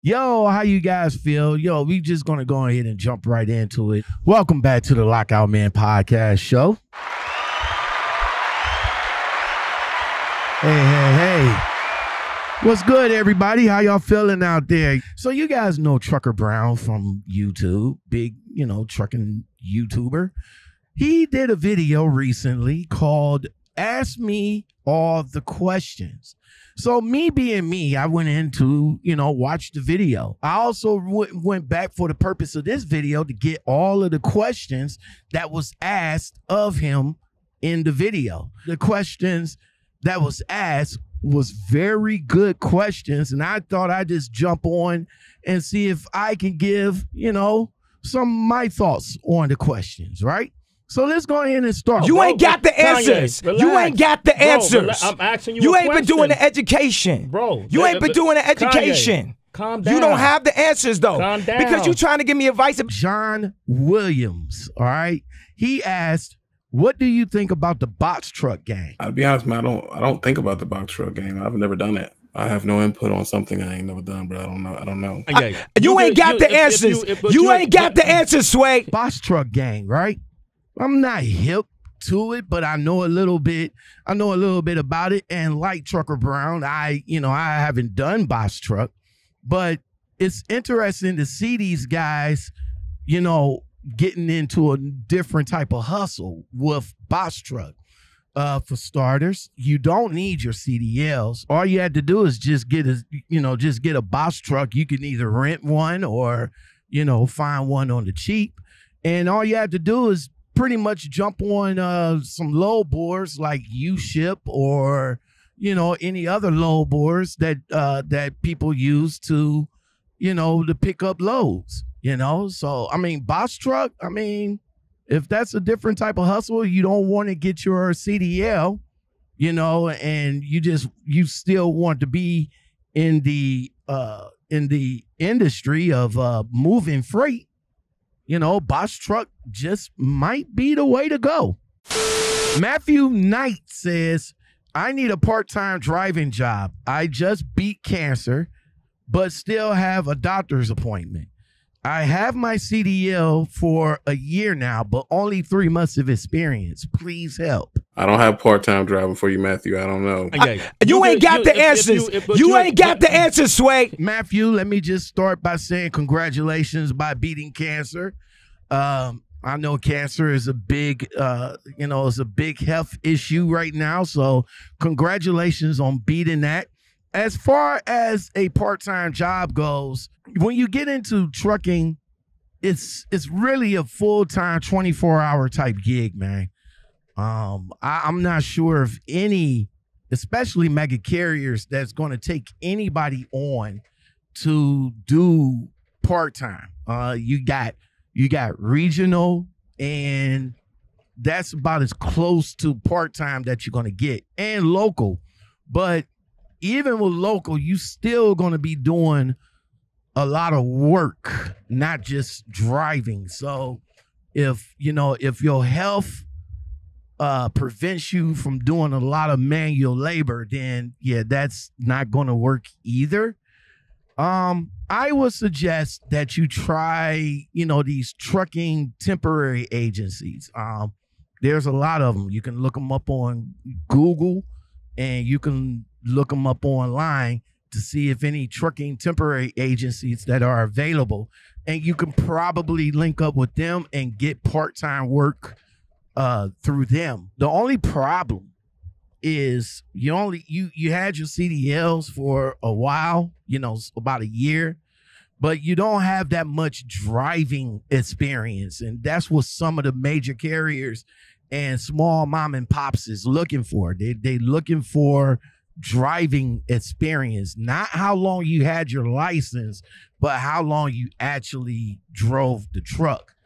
Yo, how you guys feel? Yo, we just gonna go ahead and jump right into it. Welcome back to the Lockoutmen podcast show. Hey, hey, hey. What's good, everybody? How y'all feeling out there? So you guys know Trucker Brown from YouTube, big, you know, trucking YouTuber. He did a video recently called Ask Me All the Questions. So me being me, I went in to, you know, watch the video. I also w- went back for the purpose of this video to get all of the questions that was asked of him in the video. The questions that was asked was very good questions and I thought I'd just jump on and see if I can give, you know, some of my thoughts on the questions, right? So let's go ahead and start. You bro, ain't got the Kanye, answers. You ain't got the answers. rela- I'm asking you You a ain't been doing the education. Bro, You let- ain't been doing the Kanye, education. calm down. You don't have the answers though. Calm down. Because you're trying to give me advice. ab- John Williams, all right? He asked, "What do you think about the box truck gang?" I'll be honest, man. I don't. I don't think about the box truck game. I've never done it. I have no input on something I ain't never done, but I don't know. I don't know. Yeah, You, ain't got you- the if- if answers. if- You, but ain't got the answers, Sway. box truck gang, right? I'm not hip to it, but I know a little bit. I know a little bit about it. And like Trucker Brown, I, you know, I haven't done box truck, but it's interesting to see these guys, you know, getting into a different type of hustle with box truck. Uh, for starters, you don't need your CDLs. All you had to do is just get a, you know, just get a box truck. You can either rent one or, you know, find one on the cheap. And all you have to do is pretty much jump on uh, some load boards like U-Ship or you know any other load boards that uh, that people use to you know to pick up loads. You know, so I mean, box truck. I mean, if that's a different type of hustle, you don't want to get your CDL, you know, and you just you still want to be in the uh in the industry of uh moving freight you know, box truck just might be the way to go. Matthew Knight says, I need a part time driving job. I just beat cancer, but still have a doctor's appointment. I have my CDL for a year now, but only three months of experience. Please help. I don't have part time driving for you, Matthew. I don't know. Yeah. You, ain't got you- the if- if answers. if- you, ain't got but- the answers, Sway. Matthew, let me just start by saying congratulations by beating cancer. Um, I know cancer is a big, uh, you know, it's a big health issue right now. So congratulations on beating that. As far as a part-time job goes, when you get into trucking, it's it's really a full-time, 24-hour type gig, man. Um, I, I'm not sure if any, especially mega carriers, that's going to take anybody on to do part time. Uh, you got you got regional, and that's about as close to part time that you're gonna get, and local. But even with local, you still gonna be doing a lot of work, not just driving. So if you know if your health uh prevents you from doing a lot of manual labor, then yeah, that's not gonna work either. Um, I would suggest that you try, you know, these trucking temporary agencies. Um, there's a lot of them. You can look them up on Google and you can look them up online to see if any trucking temporary agencies that are available. And you can probably link up with them and get part-time work uh through them. The only problem is you only you you had your CDLs for a while, you know, about a year, but you don't have that much driving experience, and that's what some of the major carriers and small mom and pops is looking for. They they looking for driving experience, not how long you had your license, but how long you actually drove the truck.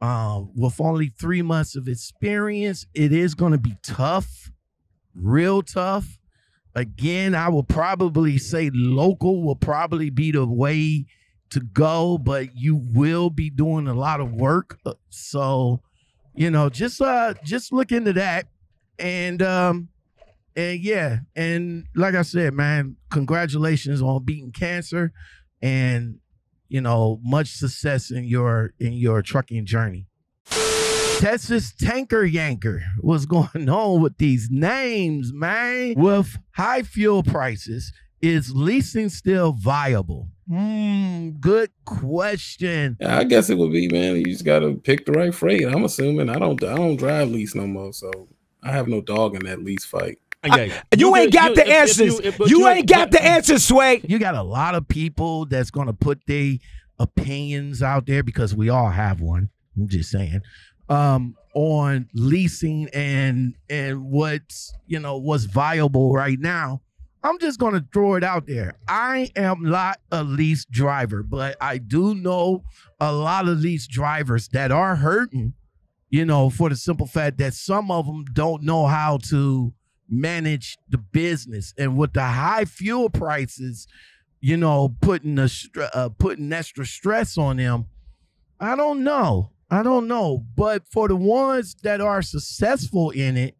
Um, with only three months of experience, it is going to be tough real tough. Again, I will probably say local will probably be the way to go, but you will be doing a lot of work. Uh, So, you know, just uh just look into that. And um and yeah, and like I said, man, congratulations on beating cancer. and you know much success in your in your trucking journey. Texas Tanker Yanker. What's going on with these names, man? With high fuel prices, is leasing still viable? Hmm, good question. Yeah, I guess it would be, man. You just gotta pick the right freight. I'm assuming I don't I don't drive lease no more, so I have no dog in that lease fight. I, you, ain't got the answers. you, ain't got the answers, Sway. You got a lot of people that's gonna put their opinions out there because we all have one. I'm just saying um, on leasing and and what's you know what's viable right now. I'm just gonna throw it out there. I am not a lease driver, but I do know a lot of lease drivers that are hurting. You know, for the simple fact that some of them don't know how to manage the business, and with the high fuel prices, you know, putting a uh, putting extra stress on them. I don't know. I don't know, but for the ones that are successful in it,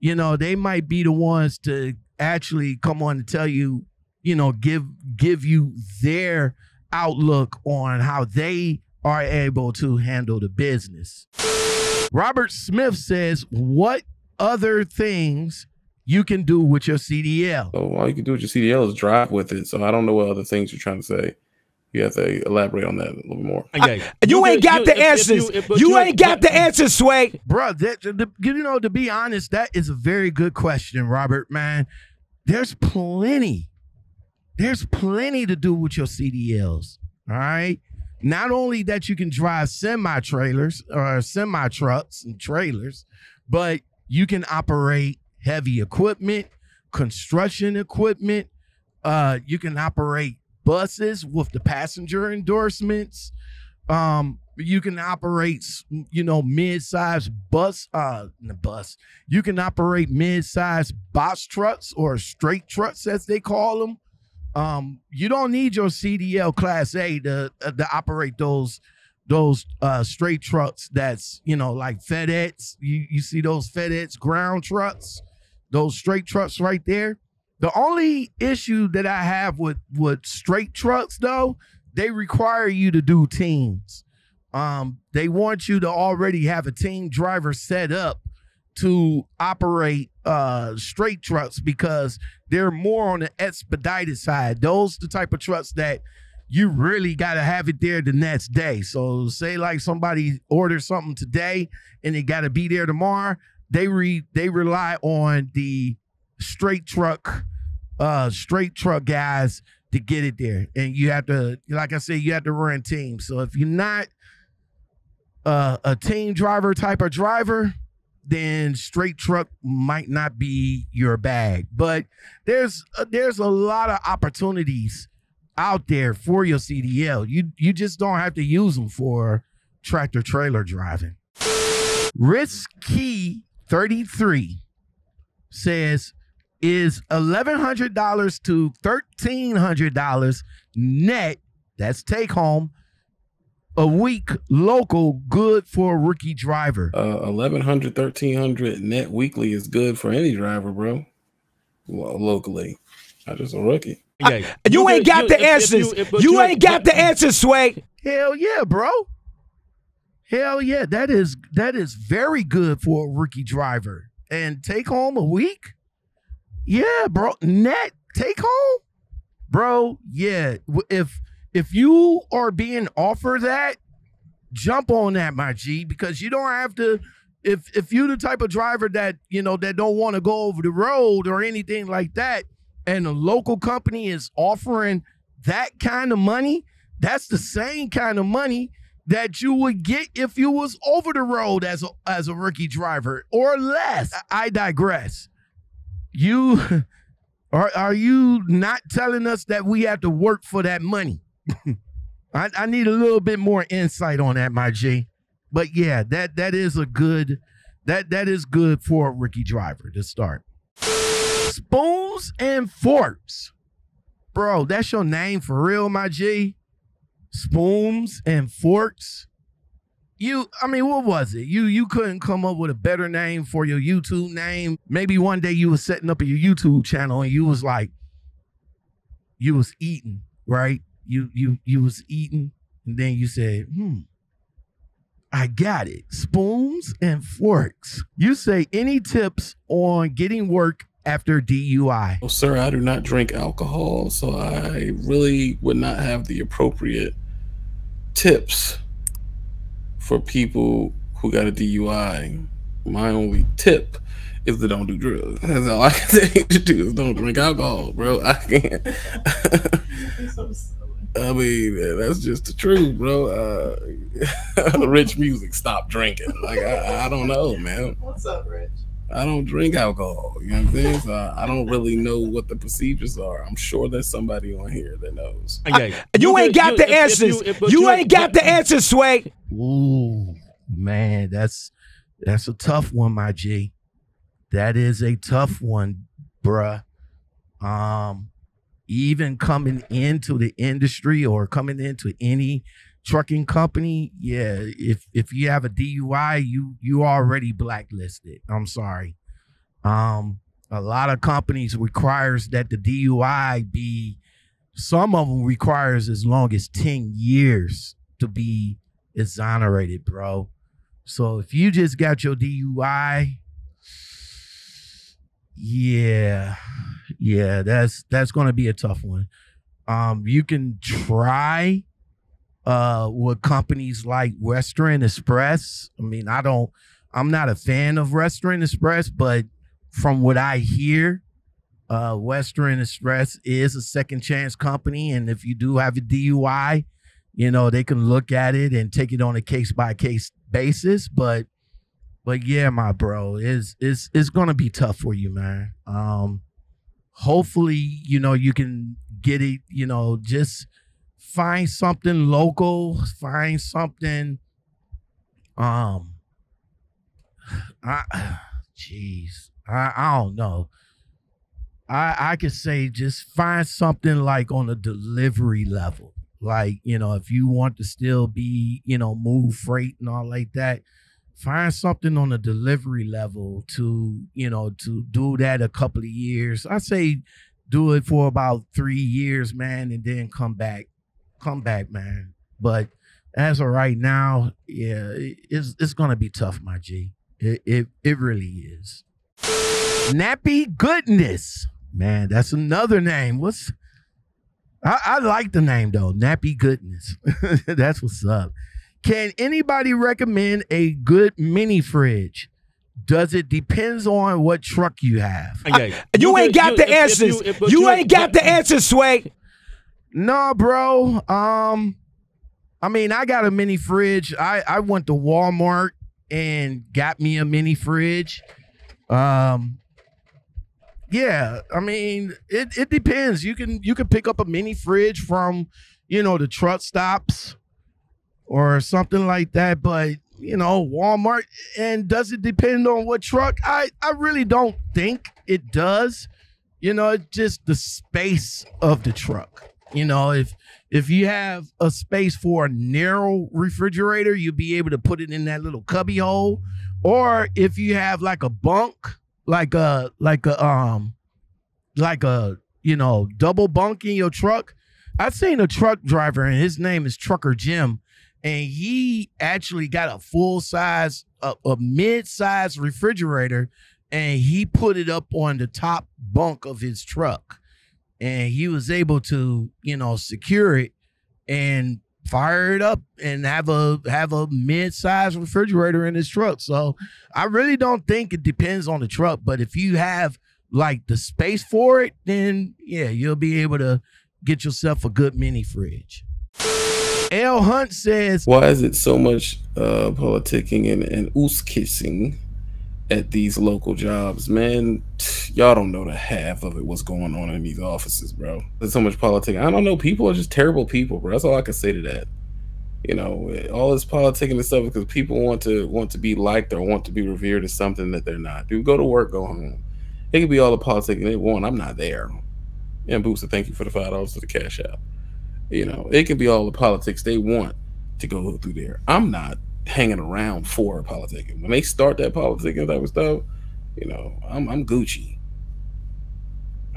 you know, they might be the ones to actually come on and tell you, you know, give give you their outlook on how they are able to handle the business. Robert Smith says, "What other things you can do with your CDL?" So all you can do with your CDL is drive with it. So I don't know what other things you're trying to say you have to elaborate on that a little more. Okay. you, you, ain't got you, the answers. If, if, you, ain't got the answers, Sway. Bro, that, the, you know, to be honest, that is a very good question, Robert, man. There's plenty. There's plenty to do with your CDLs. All right. Not only that you can drive semi trailers or semi trucks and trailers, but you can operate heavy equipment, construction equipment. Uh, you can operate buses with the passenger endorsements. Um, you can operate, you know, mid-sized bus, uh, bus. You can operate mid-sized box trucks or straight trucks, as they call them. Um, you don't need your CDL Class A to uh, to operate those those uh straight trucks. That's you know like FedEx. You you see those FedEx ground trucks, those straight trucks right there. The only issue that I have with with straight trucks though, they require you to do teams. Um, they want you to already have a team driver set up to operate uh straight trucks because they're more on the expedited side. Those the type of trucks that you really got to have it there the next day. So say like somebody orders something today and it got to be there tomorrow. They re they rely on the straight truck, uh, straight truck guys to get it there. And you have to, like I said, you have to run teams. So if you're not uh, a team driver type of driver, then straight truck might not be your bag. But there's uh, there's a lot of opportunities out there for your CDL. You you just don't have to use them for tractor trailer driving. Risky 33 says is $1,100 to $1,300 net. That's take home a week local good for a rookie driver. Uh, 1100 1300 net weekly is good for any driver, bro. Well, locally, not just a rookie. I, you, you, ain't got you, the answers. If, if, you, ain't got the answers, Sway. Hell yeah, bro. Hell yeah, that is that is very good for a rookie driver. And take home a week. Yeah, bro. Net take home, bro. Yeah. If if you are being offered that, jump on that, my G, because you don't have to. If if you're the type of driver that you know that don't want to go over the road or anything like that, and a local company is offering that kind of money, that's the same kind of money that you would get if you was over the road as a, as a rookie driver or less. I digress you are are you not telling us that we have to work for that money? I, I need a little bit more insight on that, my G. But yeah, that that is a good that that is good for a rookie driver to start. Spoons and forks. Bro, that's your name for real, my G. Spoons and forks you i mean what was it you you couldn't come up with a better name for your youtube name maybe one day you was setting up your youtube channel and you was like you was eating right you you you was eating, and then you said, "Hmm, I got it. Spoons and forks." You say any tips on getting work after DUI? Well, sir, I do not drink alcohol, so I really would not have the appropriate tips for people who got a DUI. My only tip is to don't do drugs. That's all I can say to do is don't drink alcohol, bro. I can't. I mean, that's just the truth, bro. Uh, rich music, stop drinking. Like I, I don't know, man. What's up, Rich? I don't drink alcohol. You know what I'm saying? So I don't really know what the procedures are. I'm sure there's somebody on here that knows. I, you, you, ain't got you, the if, answers. If you, you, ain't got the answers, Sway. Ooh, man, that's that's a tough one, my G. That is a tough one, bruh. Um, even coming into the industry or coming into any trucking company, yeah, if if you have a DUI, you you already blacklisted. I'm sorry. Um, a lot of companies requires that the DUI be some of them requires as long as 10 years to be exonerated, bro. So if you just got your DUI, yeah, yeah, that's that's gonna be a tough one. Um, you can try uh with companies like Western Express. I mean, I don't I'm not a fan of Western Express, but from what I hear, uh Western Express is a second chance company. And if you do have a DUI, you know, they can look at it and take it on a case by case basis. But but yeah, my bro, it's it's it's gonna be tough for you, man. Um hopefully, you know, you can get it, you know, just find something local, find something um I jeez. I I don't know. I I could say just find something like on a delivery level. Like, you know, if you want to still be, you know, move freight and all like that, find something on a delivery level to, you know, to do that a couple of years. I say do it for about three years, man, and then come back come back, man. But as of right now, yeah, it's it's gonna be tough, my G. It it, it really is. Nappy goodness, man. That's another name. What's I, I like the name though. Nappy goodness. that's what's up. Can anybody recommend a good mini fridge? Does it depends on what truck you have? I, you, you, ain't got you, the if, answers. If you, you ain't got the answers, Sway. No, bro. Um, I mean, I got a mini fridge. I I went to Walmart and got me a mini fridge. Um, yeah, I mean, it it depends. You can you can pick up a mini fridge from, you know, the truck stops or something like that, but you know, Walmart and does it depend on what truck? I I really don't think it does. You know, it's just the space of the truck. You know, if if you have a space for a narrow refrigerator, you'll be able to put it in that little cubby hole. Or if you have like a bunk, like a like a um like a you know double bunk in your truck. I've seen a truck driver and his name is Trucker Jim, and he actually got a full size, a, a mid size refrigerator, and he put it up on the top bunk of his truck and he was able to you know secure it and fire it up and have a have a mid-sized refrigerator in his truck. So i really don't think it depends on the truck but if you have like the space for it then yeah you'll be able to get yourself a good mini fridge. L. Hunt says why is it so much uh politicking and, and oos kissing at these local jobs, man, y'all don't know the half of it what's going on in these offices, bro. There's so much politics. I don't know. People are just terrible people, bro. That's all I can say to that. You know, all this politics and stuff because people want to want to be liked or want to be revered as something that they're not. Dude, go to work, go home. It can be all the politics they want. I'm not there. And Booster, thank you for the five dollars to the cash app. You know, it can be all the politics they want to go through there. I'm not hanging around for politicking. When they start that politicking type of stuff, you know, I'm I'm Gucci.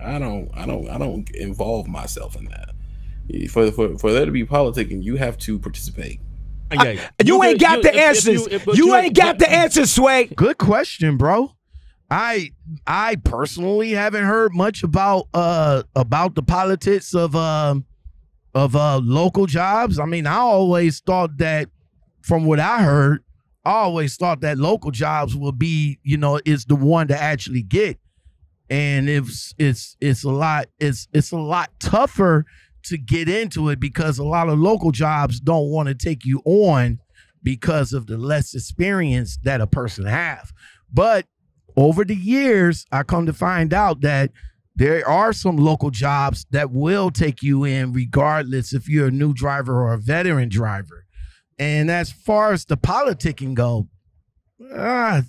I don't I don't I don't involve myself in that. For for for there to be politicking, you have to participate. I, you, you, ain't got you, the answers. If, if you, you, ain't got the answers, Sway. Good question, bro. I I personally haven't heard much about uh about the politics of um uh, of uh local jobs. I mean, I always thought that from what I heard, I always thought that local jobs will be, you know, is the one to actually get. And it's it's it's a lot it's it's a lot tougher to get into it because a lot of local jobs don't want to take you on because of the less experience that a person have. But over the years, I come to find out that there are some local jobs that will take you in regardless if you're a new driver or a veteran driver. And as far as the politicking go, uh,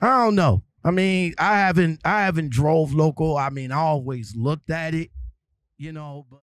I don't know. I mean, I haven't I haven't drove local. I mean, I always looked at it, you know, but